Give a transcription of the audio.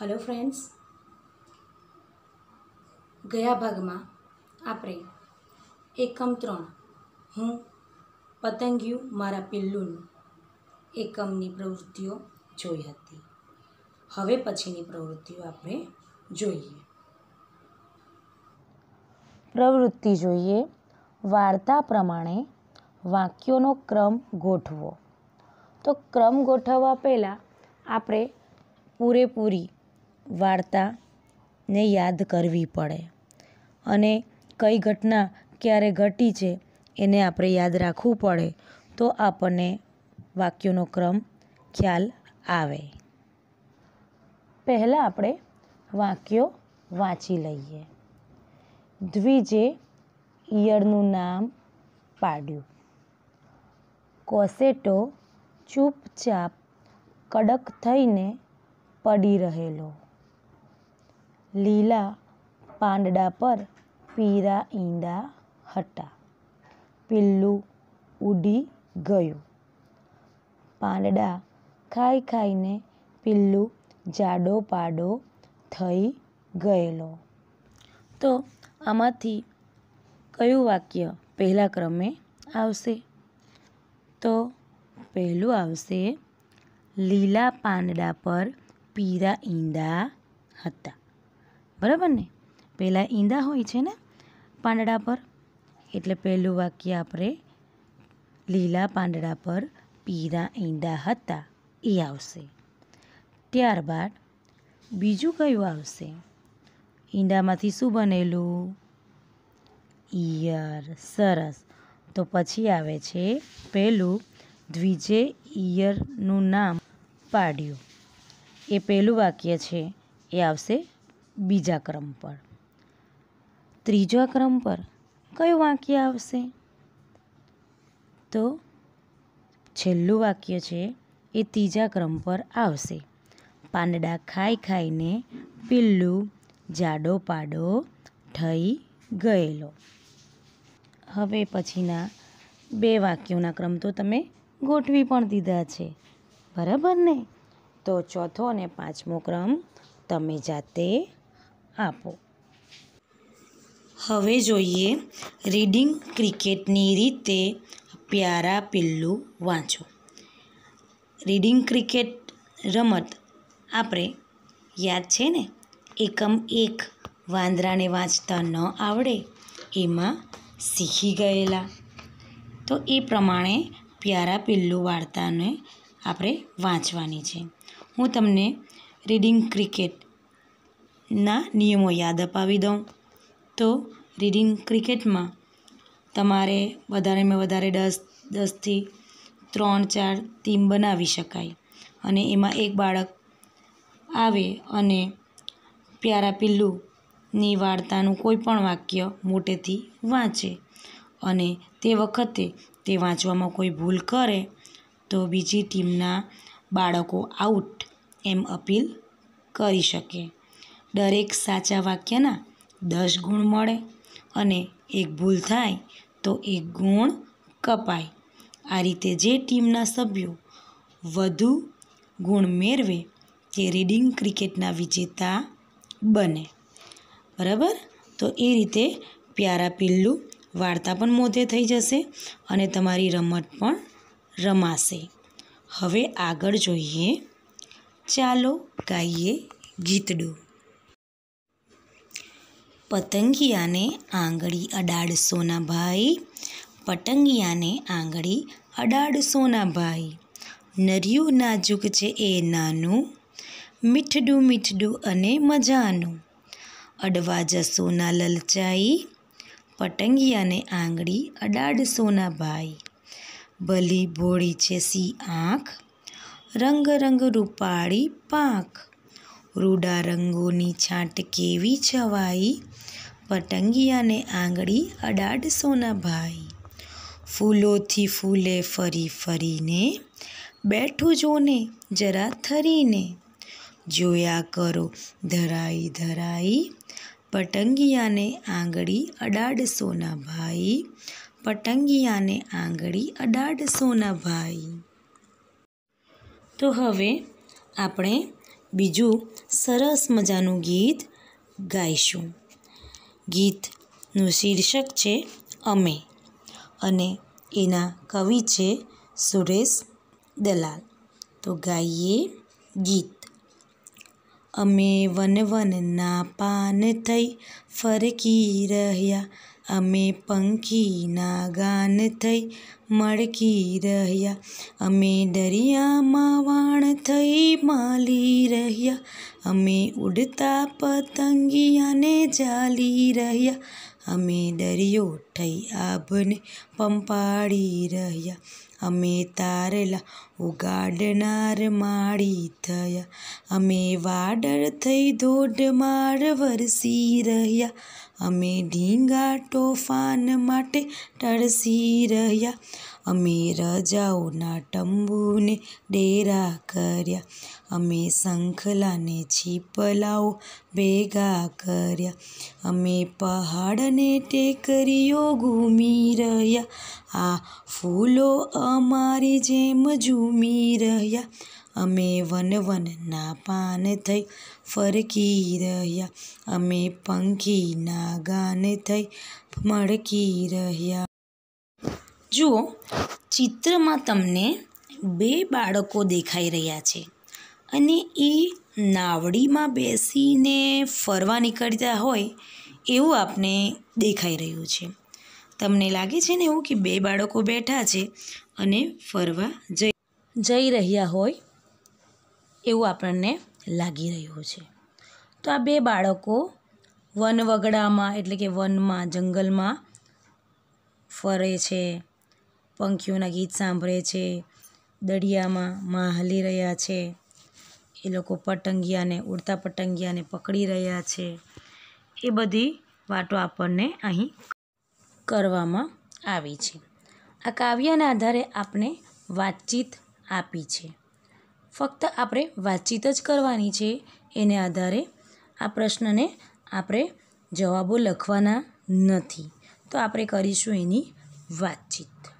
Hello friends. ગયા ભાગમાં આપણે એકમ ત્રણ, હું, પતંગિયું, મારા પિલ્લુનું એકમની પ્રવૃત્તિઓ જોઈ હતી. હવે પછીની પ્રવૃત્તિઓ આપણે જોઈએ. પ્રવૃત્તિ જોઈએ. વાર્તા પ્રમાણે વાક્યોનો ક્રમ ગોઠવો. તો ક્રમ ગોઠવવા પહેલાં આપણે પૂરેપૂરી વાર્તાને યાદ કરવી પડે. અને કઈ ઘટના ક્યારે ઘટી છે એને આપણે યાદ રાખવું પડે તો આપણને વાક્યોનો ક્રમ ખ્યાલ આવે. પહેલાં આપણે વાક્યો વાંચી લઈએ. દ્વિજે ઈયળનું નામ પાડ્યું. કોસેટો ચૂપચાપ કડક થઈને પડી રહેલો. લીલા પાંદડા પર પીરા ઈંડા હતા. પિલ્લું ઉડી ગયું. પાંદડા ખાઈ ખાઈને પિલ્લું જાડો પાડો થઈ ગયેલો. તો આમાંથી કયું વાક્ય પહેલા ક્રમે આવશે? તો પહેલું આવશે, લીલા પાંદડા પર પીરા ઈંડા હતા. બરાબર ને? પહેલાં ઈંડા હોય છે ને પાંદડા પર? એટલે પહેલું વાક્ય આપણે લીલા પાંદડા પર પીળા ઈંડા હતા, એ આવશે. ત્યારબાદ બીજું કયું આવશે? ઈંડામાંથી શું બનેલું? ઈયર, સરસ. તો પછી આવે છે પહેલું દ્વિજે ઈયરનું નામ પાડ્યું. એ પહેલું વાક્ય છે, એ આવશે બીજા ક્રમ પર. ત્રીજા ક્રમ પર કયું વાક્ય આવશે? તો છેલ્લું વાક્ય છે એ ત્રીજા ક્રમ પર આવશે. પાંદડા ખાઈ ખાઈને પિલ્લું જાડો પાડો થઈ ગયેલો. હવે પછીના બે વાક્યોના ક્રમ તો તમે ગોઠવી પણ દીધા છે. બરાબર ને? તો ચોથો અને પાંચમો ક્રમ તમે જાતે આપો. હવે જોઈએ રીડિંગ ક્રિકેટની રીતે પ્યારા પિલ્લું વાંચો. રીડિંગ ક્રિકેટ રમત આપણે યાદ છે ને? એકમ એક વાંદરાને વાંચતા ન આવડે, એમાં શીખી ગયેલા. તો એ પ્રમાણે પ્યારા પિલ્લું વાર્તાને આપણે વાંચવાની છે. હું તમને રીડિંગ ક્રિકેટના નિયમો યાદ અપાવી દઉં. તો રીડિંગ ક્રિકેટમાં તમારે વધારેમાં વધારે દસ, દસથી ત્રણ, ચાર ટીમ બનાવી શકાય. અને એમાં એક બાળક આવે અને પ્યારા પિલ્લુની વાર્તાનું કોઈ પણ વાક્ય મોટેથી વાંચે. અને તે વખતે તે વાંચવામાં કોઈ ભૂલ કરે તો બીજી ટીમના બાળકો આઉટ એમ અપીલ કરી શકે. દરેક સાચા વાક્યના દસ ગુણ મળે અને એક ભૂલ થાય તો એક ગુણ કપાય. આ રીતે જે ટીમના સભ્યો વધુ ગુણ મેળવે તે રીડિંગ ક્રિકેટના વિજેતા બને. બરાબર? તો એ રીતે પ્યારા પિલ્લું વાર્તા પણ મોઢે થઈ જશે અને તમારી રમત પણ રમાશે. હવે આગળ જોઈએ. ચાલો ગાઈએ ગીતડું. પતંગિયાને આંગળી અડાડસોના ભાઈ પતંગિયાને આંગળી અડાડસોના ભાઈ નરિયું નાજુક છે એ નાનું, મીઠડું મીઠડું અને મજાનું. અડવા જસોના લલચાઈ, પતંગિયાને આંગળી અડાડસોના ભાઈ ભલી ભોળી છે સી આંખ, રંગ રંગ રૂપાળી પાંખ. રૂડા રંગોની છાંટ કેવી છવાઈ પતંગિયાને આંગળી અડાડ સોના ભાઈ ફૂલોથી ફૂલે ફરી ફરીને બેઠું જોને, જરા થરીને. જોયા કરો, ધરાઈ ધરાઈ પતંગિયાને આંગળી અડાડ સોના ભાઈ પતંગિયાને આંગળી અડાડ સોના ભાઈ તો હવે આપણે બીજું સરસ મજાનું ગીત ગાઈશું. ગીતનું શીર્ષક છે અમે. અને એના કવિ છે સુરેશ દલાલ. તો ગાઈએ ગીત. અમે વન વનના પાન થઈ ફરકી રહ્યા. અમે પંખીના ગાન થઈ મળકી રહ્યા. અમે દરિયામાં વાણ થઈ માલી રહ્યા. અમે ઉડતા પતંગિયાને જાલી રહ્યા. અમે દરિયો થઈ આભને પંપાડી રહ્યા. અમે તારલા ઉગાડનાર માળી થયા. અમે વાડળ થઈ ધોધમાર વરસી રહ્યા. અમે ઢીંગા તોફાન માટે તરસી રહ્યા. અમે રજાઓના તંબુને ડેરા કર્યા. અમે શંખલાને છીપલાઓ ભેગા કર્યા. અમે પહાડને ટેકરીઓ ઘૂમી રહ્યા. આ ફૂલો અમારી જેમ ઝૂમી રહ્યા. અમે વન વનના પાન થઈ ફરકી રહ્યા. અમે પંખીના ગાન થઈ મળકી રહ્યા. જુઓ, ચિત્રમાં તમને બે બાળકો દેખાઈ રહ્યા છે અને એ નાવડીમાં બેસીને ફરવા નીકળતા હોય એવું આપને દેખાઈ રહ્યું છે. તમને લાગે છે ને એવું કે બે બાળકો બેઠા છે અને ફરવા જઈ જઈ રહ્યા હોય એવું આપણને લાગી રહ્યું છે. તો આ બે બાળકો વનવગડામાં એટલે કે વનમાં, જંગલમાં ફરે છે, પંખીઓના ગીત સાંભળે છે, દરિયામાં માહલી રહ્યા છે, એ લોકો પતંગિયાને, ઉડતા પતંગિયાને પકડી રહ્યા છે. એ બધી વાતો આપણને અહીં કરવામાં આવી છે. આ કાવ્યના આધારે આપણે વાતચીત આપી છે. ફક્ત આપણે વાતચીત જ કરવાની છે, એને આધારે આ પ્રશ્નને આપણે જવાબો લખવાના નથી. તો આપણે કરીશું એની વાતચીત.